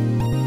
you